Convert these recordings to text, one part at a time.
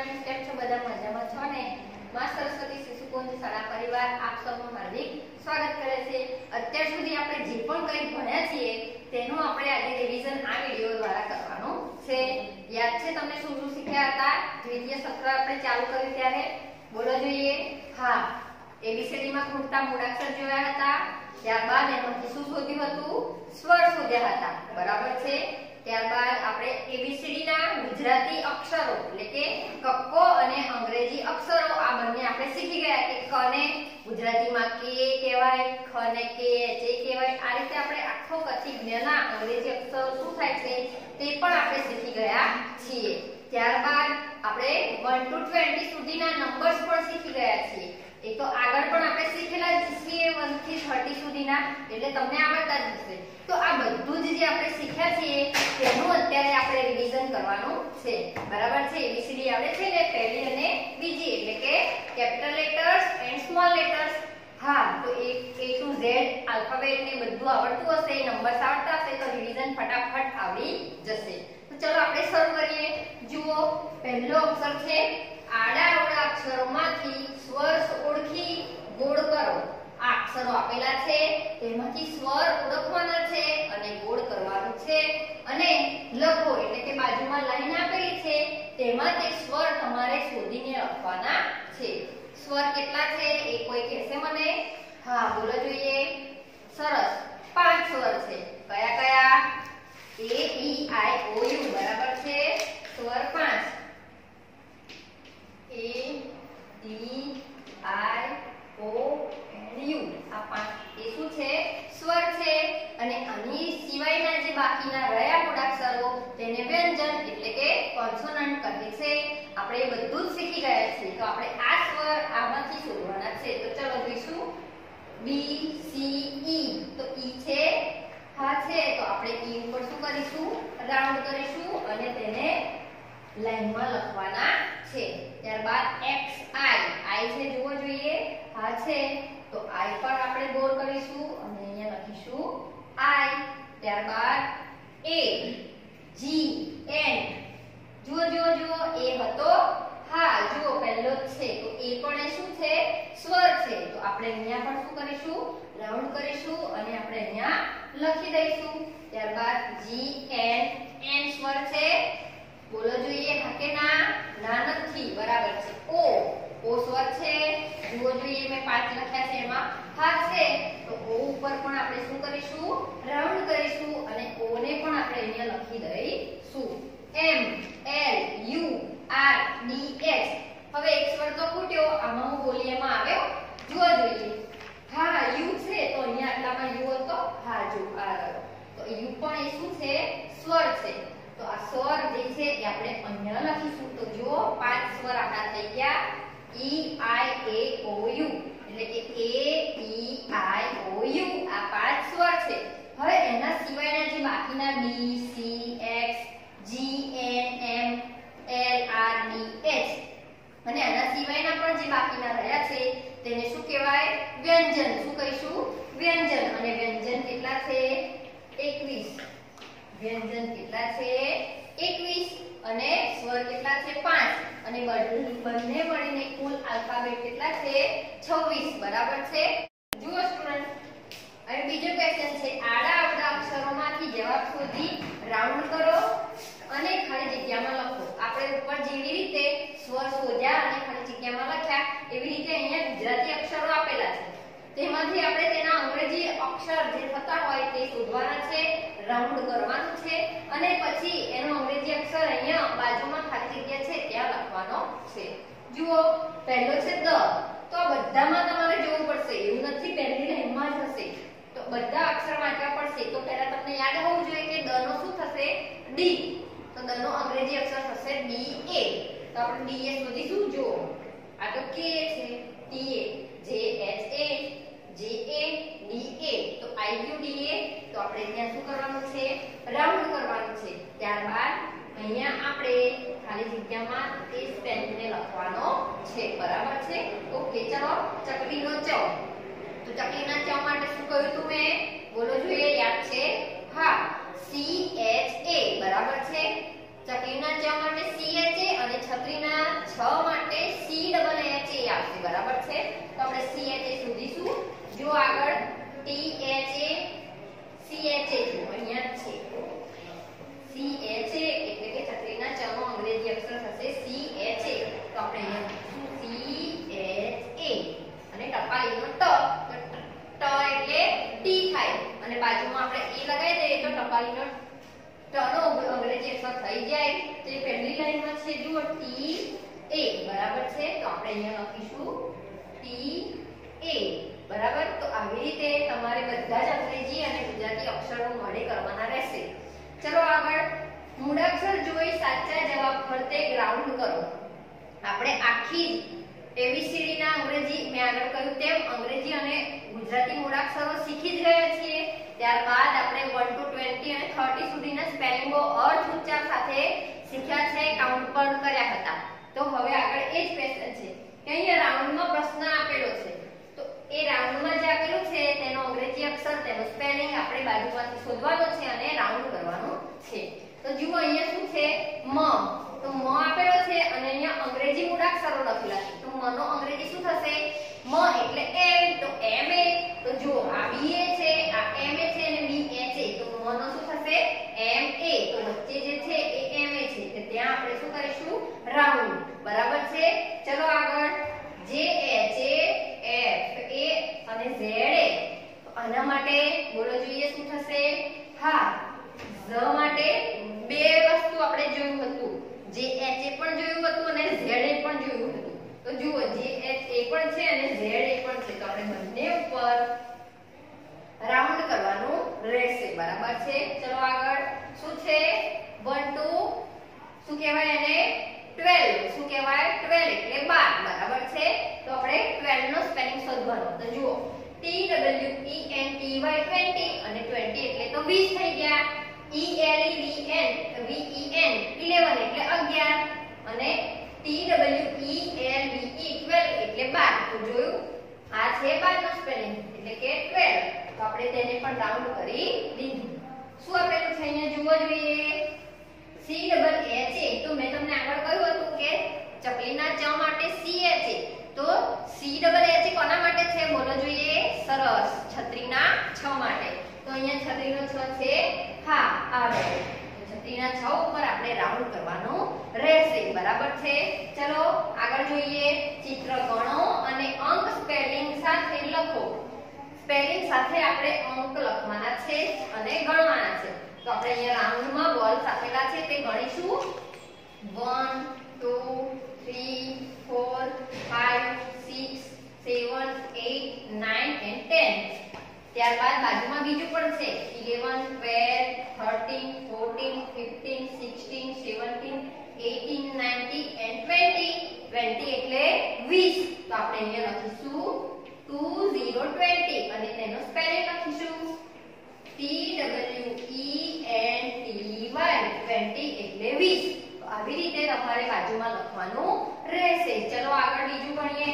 Student કેમ છો, બધા મજામાં છો ને? માં સરસ્વતી શિશુ કુંજ શાળા પરિવાર આપ સૌનું હાર્દિક સ્વાગત કરે છે. અત્યાર સુધી આપણે જે પણ કંઈ ભણ્યા છીએ, તેનું આપણે આજે રિવિઝન આ વિડિયો દ્વારા કરવાનું છે. યાદ છે તમને શું શું શીખ્યા હતા? દ્વિતીય સત્ર આપણે ચાલુ કર્યું ત્યારે? બોલો જોઈએ. હા એબીસીડી માં ખૂટતા મૂળાક્ષર જોયા હતા. ત્યારબાદ એમાંથી શું શોધ્યું હતું? સ્વર શોધ્યા હતા. બરાબર છે? ત્યારબાદ આપણે એબીસીડી ના ગુજરાતી અક્ષરો, એટલે કે કક્કો અને અંગ્રેજી અક્ષરો, આ બંને આપણે શીખી ગયા કે ક ને ગુજરાતીમાં કે કહેવાય, ખ ને કે, જે કહેવાય, આ રીતે આપણે આખો કચ્છી જ્ઞાના અંગ્રેજી અક્ષરો શું થાય છે તે પણ આપણે શીખી ગયા છીએ. ત્યારબાદ આપણે 1 ટુ 20 સુધીના નંબર્સ પણ શીખી ગયા છીએ. એ તો આગળ પણ આપણે શીખેલા જ છીએ 1 થી 30 સુધીના, એટલે તમને આવડતા જ હશે. તો આ બધું જ જે આપણે શીખ્યા છીએ, તેનું અત્યારે આપણે રિવિઝન કરવાનું છે. બરાબર છે? એબીસીડી આવડે છે ને? પહેલી અને બીજી, એટલે કે capital letters and small letters હા, તો એ એ ટુ ઝેડ આલ્ફાબેટ ને બધું આવડતું હશે નંબર્સ આવડતા હશે, તો રિવિઝન ફટાફટ આવડી જશે. તો ચલો આપણે શરૂ કરીએ. જુઓ, પહેલો અક્ષર છે, આડા અવળા અક્ષરોમાંથી સ્વર ઓળખી ગોળ કરો. અક્ષરો આપેલા છે, તેમાંથી સ્વર ઓળખવાના છે અને ગોળ કરવાનો છે. અને લખો એટલે કે બાજુમાં લાઈન આપેલી છે, તેમાં તે સ્વર તમારે શોધીને લખવાના છે. સ્વર કેટલા છે એ કોઈ કહેશે મને? હા, બોલો જોઈએ. સરસ. પાંચ સ્વર છે. કયા કયા? એ, ઈ, આઈ, ઓ, યુ, બરાબર છે. સ્વર પાંચ. એ, ઈ, આઈ ઓ એન્ડ યુ આ પાંચ એ શું છે સ્વર છે અને આની સિવાયના જે બાકીના રહ્યા મૂળાક્ષરો તેને વ્યંજન એટલે કે કોન્સોનન્ટ કહે છે. આપણે બધું જ શીખી ગયા છીએ. તો આપણે આ સ્વર આમાંથી શોધવાના છે. તો ચલો જોઈશું. બી સી ઈ તો ઈ છે. હા છે. તો આપણે ઈ ઉપર શું કરીશું? રાઉન્ડ કરીશું અને તેને લાઈનમાં લખવાના છે. ત્યારબાદ એક્સ આઈ આઈ છે જોવો જોઈએ. હા છે. તો આઈ પર આપણે બોર કરીશું અને અહીંયા લખીશું આઈ ત્યારબાદ એ, જી, એન. જુઓ જુઓ જુઓ, એ હતો. હા, જુઓ, પહેલો જ છે. તો એ પણ એ શું છે? સ્વર છે. તો આપણે અહીંયા પણ શું કરીશું? રાઉન્ડ કરીશું અને આપણે અહીંયા લખી દઈશું. ત્યારબાદ જી, એન. એન સ્વર છે. બોલો જોઈએ, હા કે ના? ના નથી. બરાબર છે. ઓ. ઓ સ્વર છે, જુઓ જોઈએ મેં પાંચ લખ્યા છે એમાં. છે. તો ઓ ઉપર પણ આપણે શું કરીશું? રાઉન્ડ કરીશું અને ઓ ને પણ આપણે અહીંયા લખી દઈશું. M L U R D H હવે એક સ્વર તો ખૂટ્યો આમાં હું બોલી એમાં આવ્યો જુઓ જોઈએ હા યુ છે તો અહીંયા આટલામાં યુ હતો હા જો આ રહ્યો તો યુ પણ એ શું છે સ્વર છે તો આ સ્વર જે છે એ આપણે અહીંયા લખીશું તો જો પાંચ સ્વર આપણા થઈ ગયા ઈ આઈ એ ઓ એટલે કે એ ઈ આઈ ઓ યુ આ પાંચ સ્વર છે. હવે એના સિવાયના જે બાકીના B, C, X, G, N, M, L, R, D, H. અને આના સિવાયના પણ જે બાકીના રહ્યા છે, તેને શું કહેવાય? વ્યંજન. શું કહીશું? વ્યંજન. અને વ્યંજન કેટલા છે? 21 વ્યંજન કેટલા છે? 21 અને સ્વર કેટલા છે? 5 અને બંને મળીને કુલ આલ્ફાબેટ કેટલા છે? 26 બરાબર છે? જુઓ સ્ટુડન્ટ અને બીજો ક્વેશ્ચન છે, આડા અવળા અક્ષરોમાંથી જવાબ શોધી રાઉન્ડ કરો અને ખાલી જગ્યામાં લખો. આપણે ઉપર જેવી રીતે સ્વર શોધ્યા અને ખાલી જગ્યામાં લખ્યા, એવી રીતે અહીંયા ગુજરાતી અક્ષરો આપેલા છે. તેમાંથી આપણે તેના અંગ્રેજી અક્ષર જે થતા હોય તે શોધવાના છે રાઉન્ડ કરવાનું છે. અને પછી એનો અંગ્રેજી અક્ષર અહીંયા બાજુમાં ખાલી જગ્યા છે, ત્યાં લખવાનો છે. જુઓ, પહેલો છે દ. તો આ બધામાં તમારે જોવું પડશે. એવું નથી પહેલી લાઈનમાં જ હશે. તો બધા અક્ષર વાંચવા પડશે. તો પહેલા તમને યાદ હોવું જોઈએ કે દ નો શું થશે? ડી. તો દ નો અંગ્રેજી અક્ષર થશે ડી એ. તો આપણે ડી એ શોધીશું. જુઓ. આ તો કે છે? T A. J H A. જે એ. ડી એ. તો આઈ યુ ડી એ. તો આપણે અહીંયા શું કરવાનું છે રાઉન્ડ કરવાનું છે. ત્યારબાદ અહીંયા આપણે ખાલી જગ્યામાં તે પેનને લખવાનો છે બરાબર છે ઓકે ચલો ચકલીનો ચ તો ચકલીના ચ માટે શું કહ્યું તું મેં બોલો જોઈએ યાદ છે હા સી એચ એ બરાબર છે ચકલીના ચ માટે સી એચ એ અને છત્રીના છ બરાબર છે તો આપણે CHA શોધીશું જો આગળ THA CHA જો અહીંયા જ છે CHA એટલે કે છત્રીના ચ નો અંગ્રેજી અક્ષર થશે CHA તો આપણે અહીંયા લખીશું CHA અને ટપાલીનો ટ તો ટ એટલે ટી થાય અને બાજુમાં આપણે એ લગાવી દઈએ તો ટપાલીનો ટનો અંગ્રેજી અક્ષર થઈ જાય તો એ પહેલી લાઈનમાં છે જુઓ ટી એ બરાબર છે તો આપણે અહીંયા લખીશું ટી એ બરાબર? તો આવી રીતે તમારે બધા જ અંગ્રેજી અને ગુજરાતી અક્ષરો મળે કરવાના રહેશે. ચલો આગળ. મૂળાક્ષર જોઈ સાચા જવાબ ફરતે ગ્રાઉન્ડ કરો. આપણે આખી એબીસીડી અંગ્રેજી મેં આગળ કહ્યું તેમ અંગ્રેજી અને ગુજરાતી મૂળાક્ષરો શીખી જ ગયા છીએ. ત્યારબાદ આપણે 1 ટુ 20 અને 30 સુધીના સ્પેલિંગો અર્થ, ઉચ્ચાર સાથે શીખ્યા છે. કાઉન્ટ તો હવે આગળ એ જ ક્વેશ્ચન છે કે અહીંયા રાઉન્ડમાં પ્રશ્ન આપેલો છે. તો એ રાઉન્ડમાં જે આપેલું છે, તેનો અંગ્રેજી અક્ષર, તેનો સ્પેલિંગ આપણે બાજુમાંથી શોધવાનો છે અને રાઉન્ડ કરવાનો છે. તો જુઓ અહીંયા શું છે, મ. તો મ આપેલો છે અને અહીંયા અંગ્રેજી મૂળાક્ષરો લખેલા છે. તો મ નો અંગ્રેજી શું થશે મ એટલે એમ તો એમ એ તો જુઓ આ બી એ છે આ એમ એ છે અને બી એ છે તો મ નો શું થશે એમ એ તો વચ્ચે જે છે એ એમ એ છે તો ત્યાં આપણે શું કરીશું રાઉન્ડ બરાબર છે ચલો આગળ જે એચ એ એફ એ અને ઝેડ એ તો માટે બોલો જોઈએ શું થશે? હા, ઝ માટે બે વસ્તુ આપણે જોયું હતું. જે એચ એ પણ જોયું હતું અને ઝેડ એ પણ જોયું હતું. તો જુઓ, જે એચ એ પણ છે અને ઝેડ એ પણ છે. તો આપણે બંને ઉપર રાઉન્ડ કરવાનું રહેશે. બરાબર છે? ચલો આગળ. શું છે? 1 2 શું કહેવાય એને? 12 શું કહેવાય? 12 એટલે 12 બરાબર છે? તો આપણે 12 નો સ્પેલિંગ શોધવાનો. તો જુઓ. T W E N T Y 20 અને 20 એટલે તો 20 થઈ ગયા. E L E V N V E N 11 એટલે 11 અને T W E L V E 12 એટલે 12 તો જોયું, આ છે 12 નો સ્પેલિંગ એટલે કે 12 તો આપણે તેને પણ રાઉન્ડ કરી દીધું. શું આપણે છે અહીંયા જુઓ જોઈએ. સી ડબલ એચ એ તો મેં તમને આગળ કહ્યું હતું કે ચકલીના ચ માટે સી એચ એ તો સી ડબલ એચ કોના માટે છે? બોલો જોઈએ. સરસ. છત્રીના છ માટે. તો અહીંયા છત્રીનો છ છે. હા, આવે. છત્રીના છ ઉપર આપણે રાઉન્ડ કરવાનો રહેશે. બરાબર છે? ચલો, આગળ જોઈએ. ચિત્ર ગણો અને અંક સ્પેલિંગ સાથે લખો. સ્પેલિંગ સાથે આપણે અંક લખવાના છે અને ગણવાના છે. તો આપણે અહીંયા રાઉન્ડમાં બોલ્સ આપેલા છે તે ગણીશું. 1 2 3 4 5 6 7 8 9 and 10 ત્યારબાદ બાજુમાં બીજું પણ છે. 11 12 13 14 15 16 17 18 19 and 20 20 એટલે 20 તો આપણે અહીંયા લખીશું 2020 અને તેનો સ્પેલિંગ લખીશું T W E N T Y. 20 એટલે 20 તો આવી રીતે તમારે બાજુમાં લખવાનું રહેશે ચલો આગળ બીજું ગણીએ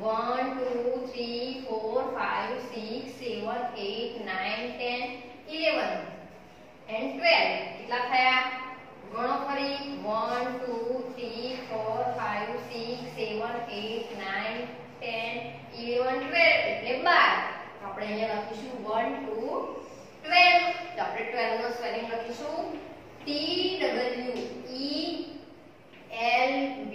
1 2 3 4 5 6 7 8 9 10 11 and 12 કેટલા થયા ગણો ફરી 1 2 3 4 5 6 7 8 9 10 11 12 એટલે 12 આપણે અહીંયા લખીશું 1 2 12 તો આપણે 12 નો સ્પેલિંગ લખીશું. T W E L V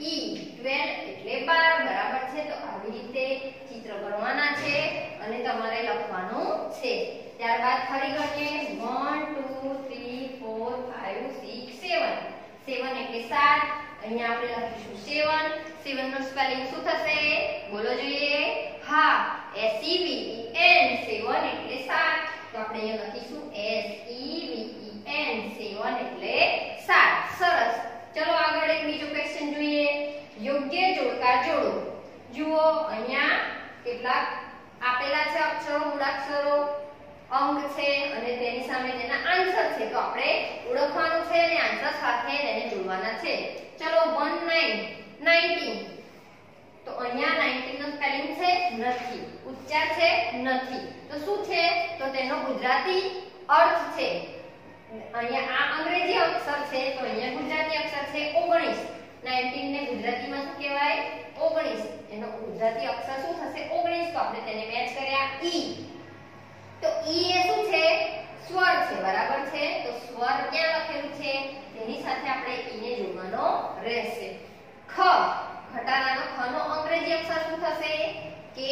E. 12 એટલે 12 બરાબર છે? તો આવી રીતે ચિત્ર ભરવાના છે અને તમારે લખવાનું છે. ત્યારબાદ ફરી ગણીએ 1 2 3 4 5 6 7 7 એટલે 7 અહીંયા આપણે લખીશું 7 7 નો સ્પેલિંગ શું થશે? બોલો જોઈએ. હા. S E V E N 7 એટલે 7 તો આપણે અહીંયા લખીશું S E V E N 7 એટલે 7 સરસ ચલો આગળ એક બીજો ક્વેશ્ચન જોઈએ યોગ્ય જોડકા જોડો જુઓ અહીંયા કેટલાક આપેલા છે અક્ષરો મૂળાક્ષરો અંક છે અને તેની સામે તેના આન્સર છે તો આપણે ઓળખવાનું છે અને આન્સર સાથે તેને જોડવાના છે ચલો 19 19 તો અહીંયા 19 નો સ્પેલિંગ છે નથી. ઉચ્ચાર છે નથી. તો શું છે? તો તેનો ગુજરાતી અર્થ છે. અહીંયા આ અંગ્રેજી અક્ષર છે, તો અહીંયા ગુજરાતી અક્ષર છે 19 19 ને ગુજરાતીમાં શું કહેવાય? 19 એનો ગુજરાતી અક્ષર શું થશે? 19 તો આપણે તેને મેચ કર્યા ઈ. તો ઈ એ શું છે? સ્વર છે. બરાબર છે? તો સ્વર ક્યાં લખેલું છે? તેની સાથે આપણે ઈ ને જોડવાનો રહેશે. ખ. ઘટાડાનો ખ નો અંગ્રેજી અક્ષર શું થશે? કે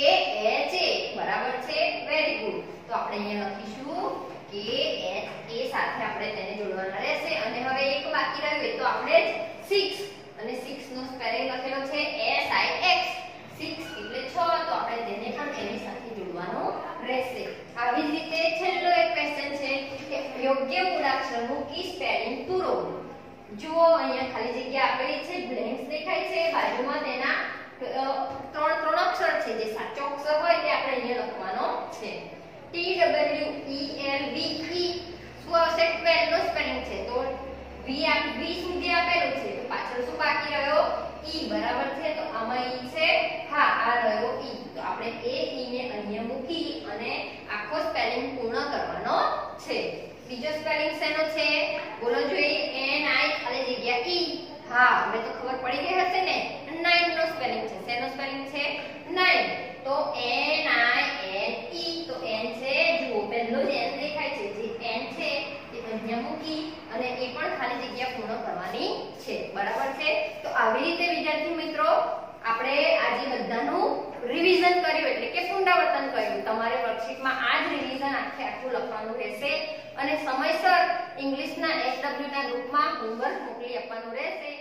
એચ એ બરાબર છે? વેરી ગુડ તો આપણે અહીંયા લખીશું કે એચ એ સાથે આપણે તેને જોડવાના રહેશે. અને હવે એક બાકી રહ્યું તો આપણે 6 અને 6 નો સ્પેલિંગ લખેલો છે S I X. 6 એટલે 6 તો આપણે તેને પણ એની સાથે જોડવાનું રહેશે. આવી જ રીતે છેલ્લો એક ક્વેશ્ચન છે કે યોગ્ય મૂળાક્ષરનું કી સ્પેલિંગ પૂરો જુઓ, અહીંયા ખાલી જગ્યા આપેલી છે બ્લેન્ક્સ દેખાય છે, બાજુમાં તેના ત્રણ ત્રણ અક્ષર છે, જે સાચો અક્ષર હોય તે આપણે અહીંયા લખવાનો છે. T W E L V E. શું આવશે? 12 નો સ્પેલિંગ છે. તો V આ V સુધી આપેલું છે. તો પાછળ શું બાકી રહ્યો? E બરાબર છે. તો આમાં E છે હા આ રહ્યો E તો આપણે એ E ને અહીંયા મૂકી અને આખો સ્પેલિંગ પૂર્ણ કરવાનો છે બીજો સ્પેલિંગ શેનો છે બોલો જોઈએ N I ખાલી જગ્યા E હા હવે તો ખબર પડી ગઈ હશે ને નાઇન નો સ્પેલિંગ છે શેનો સ્પેલિંગ છે નાઇન તો N I N E તો N છે જુઓ પહેલો જ N દેખાય છે જે N છે તે અહીંયા મૂકી અને એ પણ ખાલી જગ્યા પૂર્ણ કરવાની છે. બરાબર છે? તો આવી રીતે વિદ્યાર્થી મિત્રો, આપણે આજે બધાનું રિવિઝન કર્યું, એટલે કે પુનરાવર્તન કર્યું. તમારે વર્કશીટમાં આ જ રિવિઝન આખે આખું લખવાનું રહેશે. અને સમયસર ઇંગ્લિશના SW ના ગ્રુપમાં હોમવર્ક મોકલી આપવાનું રહેશે.